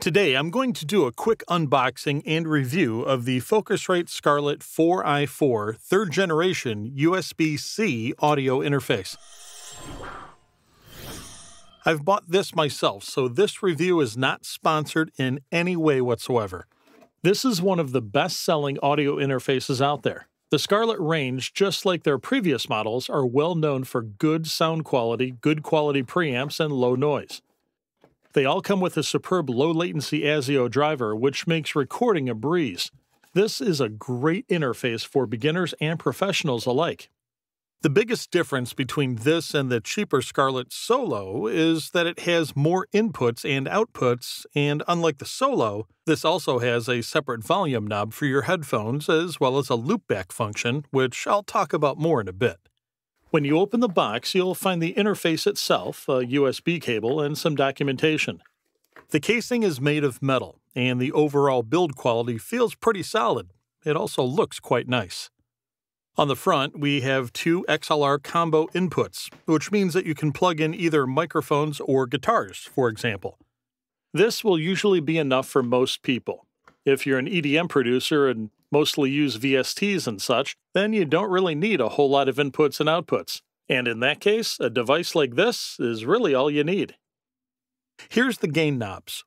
Today, I'm going to do a quick unboxing and review of the Focusrite Scarlett 4i4 third generation USB C audio interface. I've bought this myself, so this review is not sponsored in any way whatsoever. This is one of the best selling audio interfaces out there. The Scarlett range, just like their previous models, are well known for good sound quality, good quality preamps, and low noise. They all come with a superb low latency ASIO driver, which makes recording a breeze. This is a great interface for beginners and professionals alike. The biggest difference between this and the cheaper Scarlett Solo is that it has more inputs and outputs, and unlike the Solo, this also has a separate volume knob for your headphones as well as a loopback function, which I'll talk about more in a bit. When you open the box, you'll find the interface itself, a USB cable, and some documentation. The casing is made of metal, and the overall build quality feels pretty solid. It also looks quite nice. On the front, we have two XLR combo inputs, which means that you can plug in either microphones or guitars, for example. This will usually be enough for most people. If you're an EDM producer and mostly use VSTs and such, then you don't really need a whole lot of inputs and outputs. And in that case, a device like this is really all you need. Here's the gain knobs.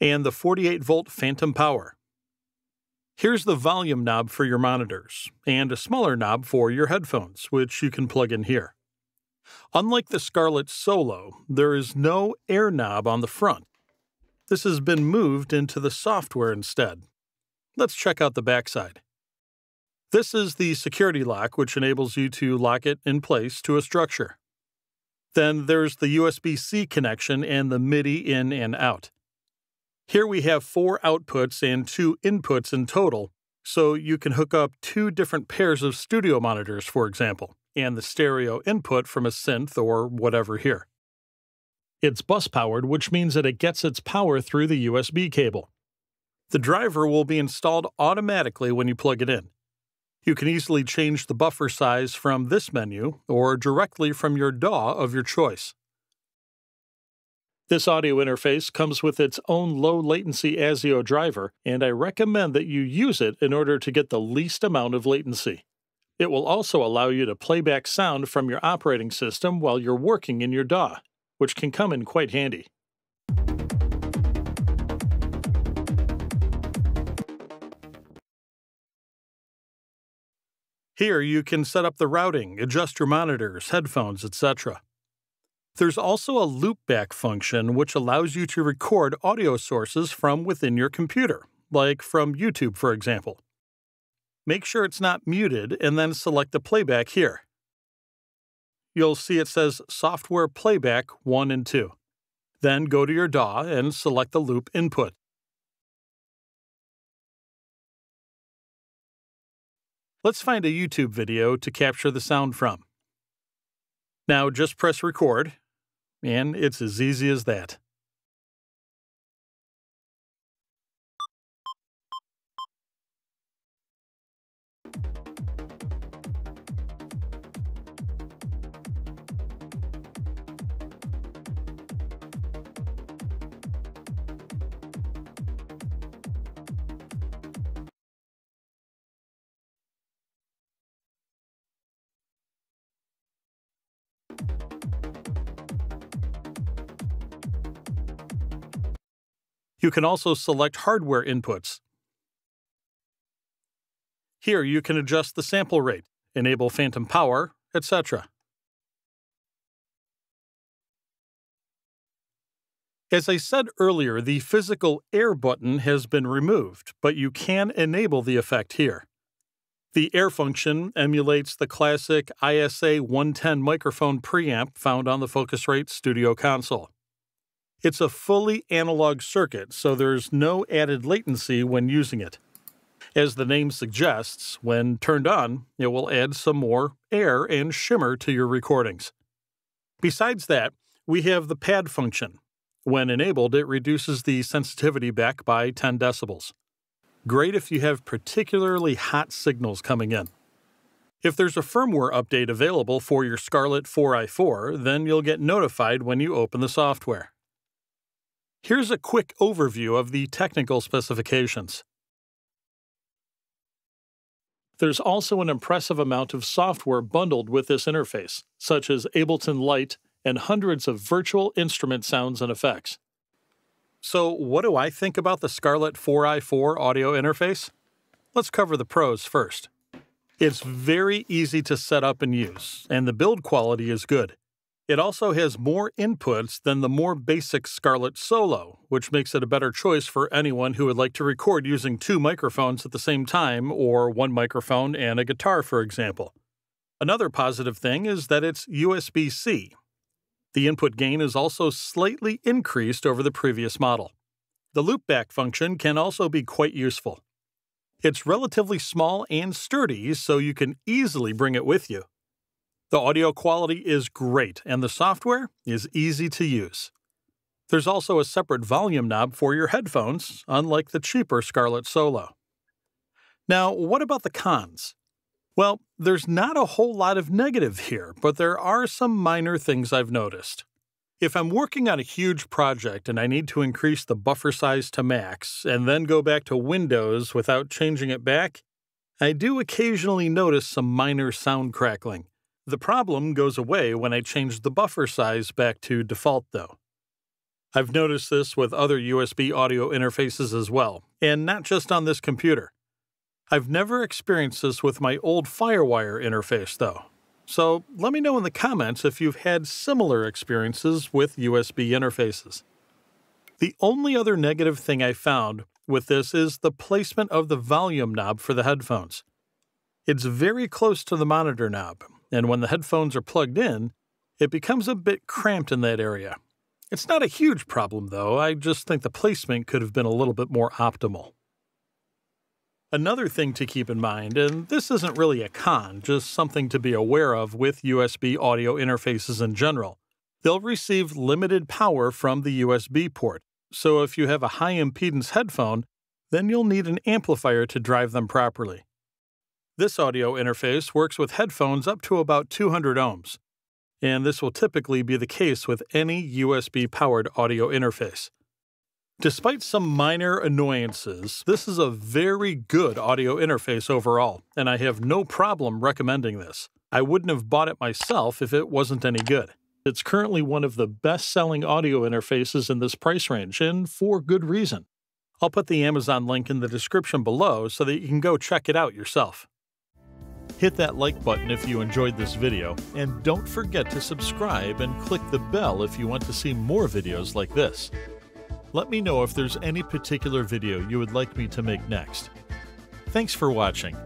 And the 48 volt phantom power. Here's the volume knob for your monitors, and a smaller knob for your headphones, which you can plug in here. Unlike the Scarlett Solo, there is no air knob on the front, this has been moved into the software instead. Let's check out the backside. This is the security lock, which enables you to lock it in place to a structure. Then there's the USB C connection and the MIDI in and out. Here we have four outputs and two inputs in total, so you can hook up two different pairs of studio monitors, for example, and the stereo input from a synth or whatever here. It's bus powered, which means that it gets its power through the USB cable. The driver will be installed automatically when you plug it in. You can easily change the buffer size from this menu or directly from your DAW of your choice. This audio interface comes with its own low latency ASIO driver, and I recommend that you use it in order to get the least amount of latency. It will also allow you to play back sound from your operating system while you're working in your DAW which can come in quite handy. Here you can set up the routing, adjust your monitors, headphones, etc. There's also a loopback function which allows you to record audio sources from within your computer, like from YouTube, for example. Make sure it's not muted and then select the playback here you'll see it says Software Playback 1 and 2. Then go to your DAW and select the loop input. Let's find a YouTube video to capture the sound from. Now just press record, and it's as easy as that. You can also select hardware inputs. Here you can adjust the sample rate, enable phantom power, etc. As I said earlier, the physical air button has been removed, but you can enable the effect here. The air function emulates the classic ISA 110 microphone preamp found on the Focusrite Studio console. It's a fully analog circuit, so there's no added latency when using it. As the name suggests, when turned on, it will add some more air and shimmer to your recordings. Besides that, we have the pad function. When enabled, it reduces the sensitivity back by 10 decibels. Great if you have particularly hot signals coming in. If there's a firmware update available for your Scarlett 4i4, then you'll get notified when you open the software. Here's a quick overview of the technical specifications. There's also an impressive amount of software bundled with this interface, such as Ableton Lite and hundreds of virtual instrument sounds and effects. So, what do I think about the Scarlett 4i4 audio interface? Let's cover the pros first. It's very easy to set up and use, and the build quality is good. It also has more inputs than the more basic Scarlett Solo, which makes it a better choice for anyone who would like to record using two microphones at the same time, or one microphone and a guitar, for example. Another positive thing is that it's USB C. The input gain is also slightly increased over the previous model. The loopback function can also be quite useful. It's relatively small and sturdy, so you can easily bring it with you. The audio quality is great, and the software is easy to use. There's also a separate volume knob for your headphones, unlike the cheaper Scarlett Solo. Now, what about the cons? Well, there's not a whole lot of negative here, but there are some minor things I've noticed. If I'm working on a huge project and I need to increase the buffer size to max and then go back to Windows without changing it back, I do occasionally notice some minor sound crackling. The problem goes away when I change the buffer size back to default, though. I've noticed this with other USB audio interfaces as well, and not just on this computer. I've never experienced this with my old Firewire interface, though. So let me know in the comments if you've had similar experiences with USB interfaces. The only other negative thing I found with this is the placement of the volume knob for the headphones. It's very close to the monitor knob, and when the headphones are plugged in, it becomes a bit cramped in that area. It's not a huge problem, though, I just think the placement could have been a little bit more optimal. Another thing to keep in mind, and this isn't really a con, just something to be aware of with USB audio interfaces in general, they'll receive limited power from the USB port, so if you have a high impedance headphone, then you'll need an amplifier to drive them properly. This audio interface works with headphones up to about 200 ohms, and this will typically be the case with any USB powered audio interface. Despite some minor annoyances, this is a very good audio interface overall, and I have no problem recommending this. I wouldn't have bought it myself if it wasn't any good. It's currently one of the best selling audio interfaces in this price range, and for good reason. I'll put the Amazon link in the description below so that you can go check it out yourself. Hit that like button if you enjoyed this video, and don't forget to subscribe and click the bell if you want to see more videos like this. Let me know if there's any particular video you would like me to make next. Thanks for watching.